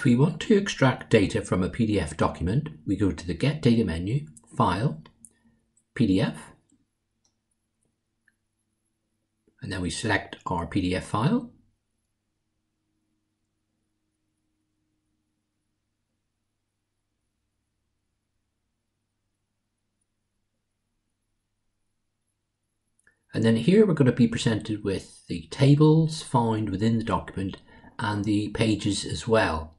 If we want to extract data from a PDF document, we go to the Get Data menu, File, PDF, and then we select our PDF file. And then here we're going to be presented with the tables found within the document and the pages as well.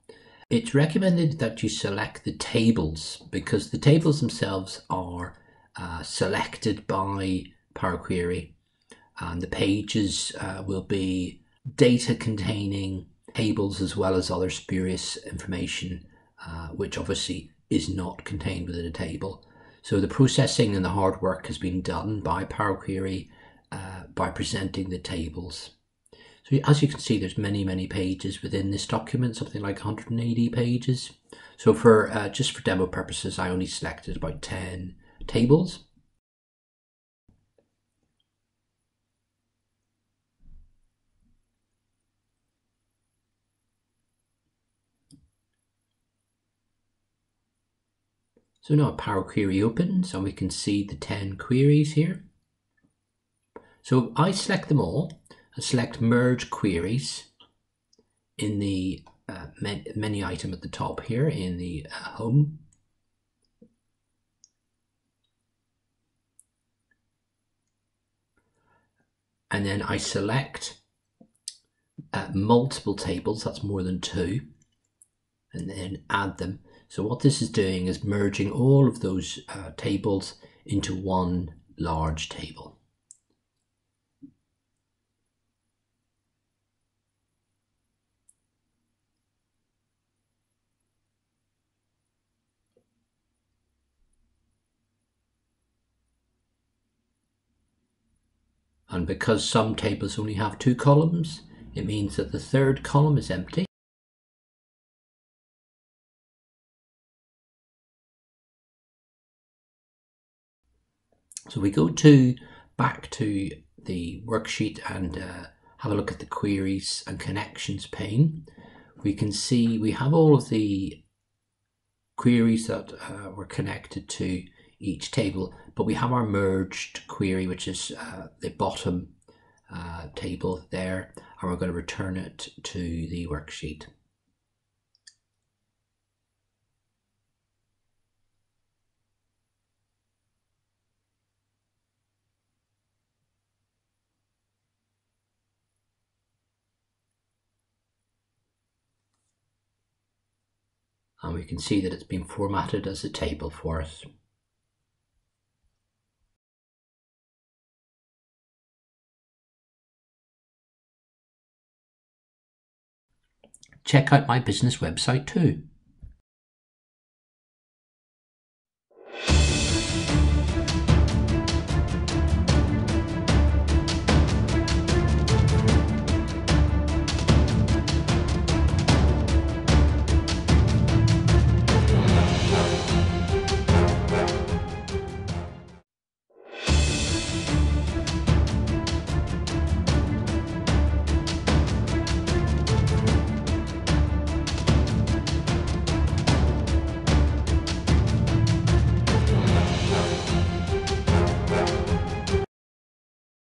It's recommended that you select the tables because the tables themselves are uh, selected by Power Query and the pages uh, will be data containing tables as well as other spurious information uh, which obviously is not contained within a table. So the processing and the hard work has been done by Power Query uh, by presenting the tables. So as you can see, there's many, many pages within this document, something like 180 pages. So for uh, just for demo purposes, I only selected about 10 tables. So now Power Query opens and we can see the 10 queries here. So I select them all select merge queries in the uh, menu item at the top here in the uh, home. And then I select uh, multiple tables, that's more than two, and then add them. So what this is doing is merging all of those uh, tables into one large table. And because some tables only have two columns, it means that the third column is empty. So we go to back to the worksheet and uh, have a look at the queries and connections pane. We can see we have all of the queries that uh, were connected to each table, but we have our merged query, which is uh, the bottom uh, table there, and we're going to return it to the worksheet. and we can see that it's been formatted as a table for us. Check out my business website too.